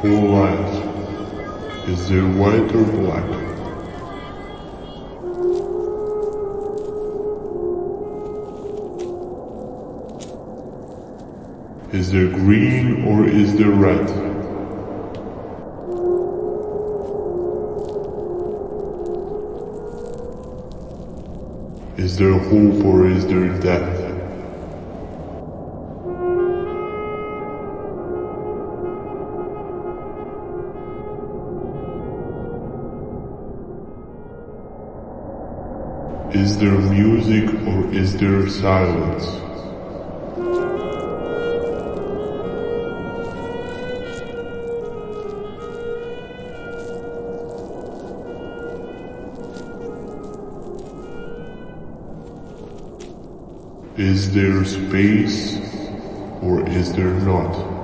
full light. Is there white or black? Is there green or is there red? Is there hope or is there death? Is there music or is there silence? Is there space or is there not?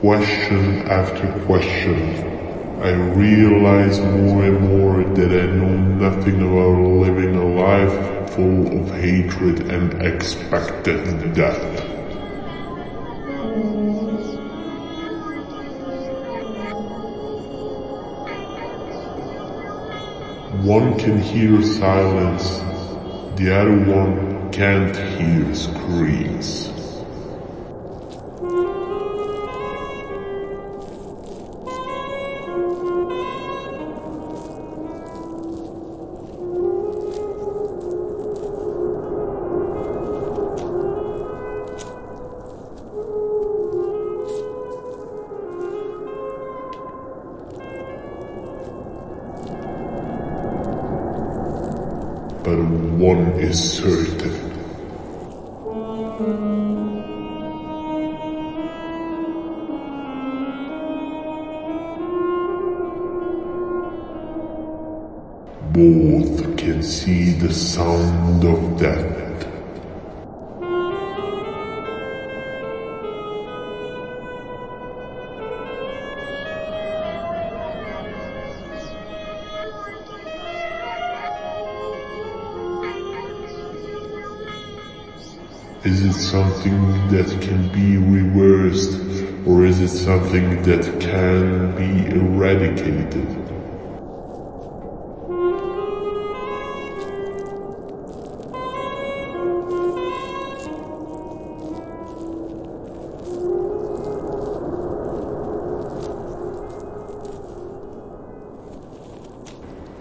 Question after question, I realize more and more that I know nothing about living a life full of hatred and expected death. One can hear silence, the other one can't hear screams. But one is certain. Both can see the sound of death. Is it something that can be reversed or is it something that can be eradicated?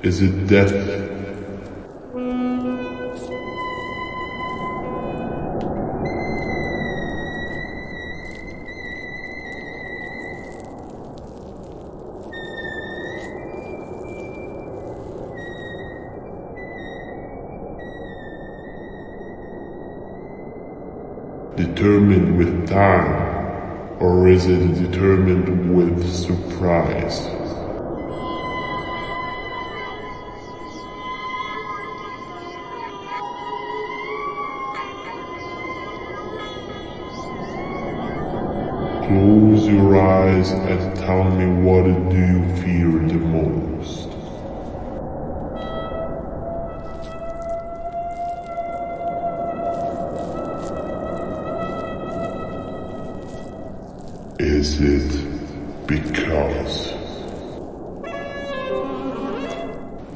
Is it death determined with time or is it determined with surprise? Close your eyes and tell me what do you fear the most? Is it because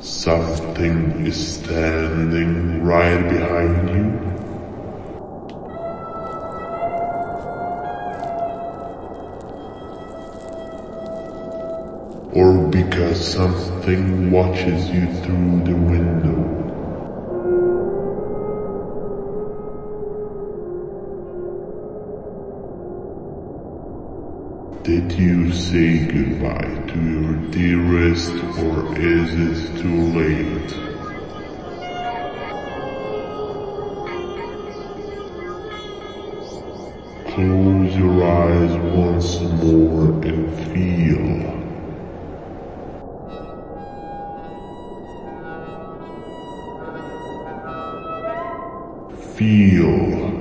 something is standing right behind you? Or because something watches you through the window? You say goodbye to your dearest or is it too late? Close your eyes once more and feel. Feel.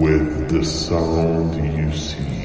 With the sound you see.